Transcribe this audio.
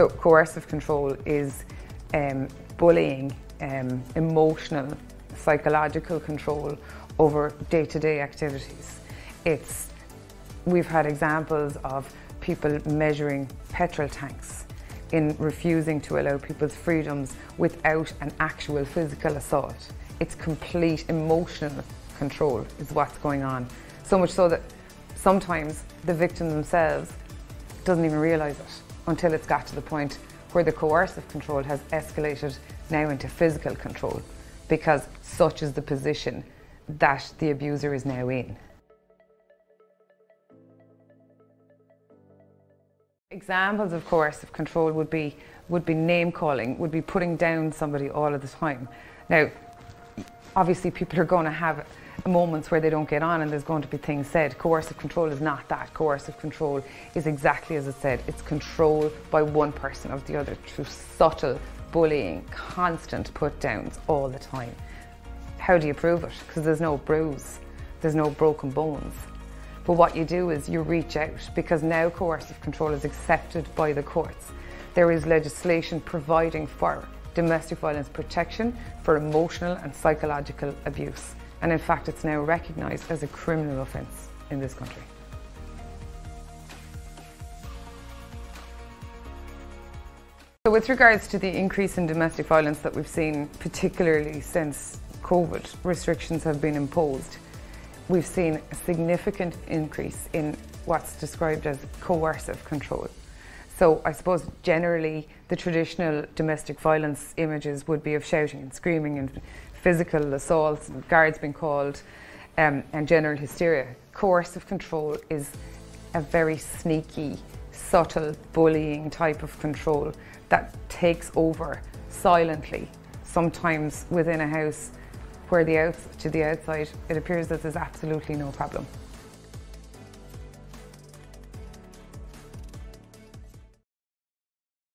So coercive control is um, bullying, um, emotional, psychological control over day-to-day -day activities. It's, we've had examples of people measuring petrol tanks in refusing to allow people's freedoms without an actual physical assault. It's complete emotional control is what's going on. So much so that sometimes the victim themselves doesn't even realise it until it's got to the point where the coercive control has escalated now into physical control because such is the position that the abuser is now in. Examples of coercive control would be would be name calling, would be putting down somebody all of the time. Now, obviously people are going to have moments where they don't get on and there's going to be things said. Coercive control is not that. Coercive control is exactly as it said. It's control by one person of the other through subtle bullying, constant put downs all the time. How do you prove it? Because there's no bruise, there's no broken bones. But what you do is you reach out because now coercive control is accepted by the courts. There is legislation providing for domestic violence protection for emotional and psychological abuse. And in fact, it's now recognised as a criminal offence in this country. So with regards to the increase in domestic violence that we've seen, particularly since COVID restrictions have been imposed, we've seen a significant increase in what's described as coercive control. So I suppose generally the traditional domestic violence images would be of shouting and screaming and physical assaults, guards being called, um, and general hysteria. Coercive control is a very sneaky, subtle bullying type of control that takes over silently, sometimes within a house where the outs to the outside it appears that there's absolutely no problem.